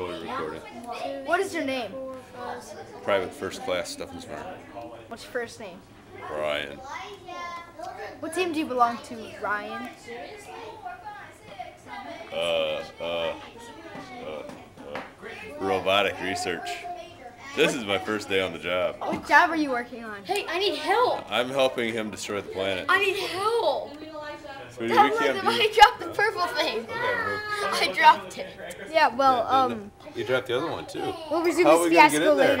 rolling recording. What is your name? Private first class stuff is fine. What's your first name? Ryan. What team do you belong to, Ryan? Uh, uh, uh, uh, robotic research. This is my first day on the job. What job are you working on? Hey, I need help. I'm helping him destroy the planet. I need help. Sweetie, we Download can't them. do. I dropped the purple thing. I dropped it. Yeah, well, um, You dropped the other one too. we'll resume How are this we gonna get fiasco later.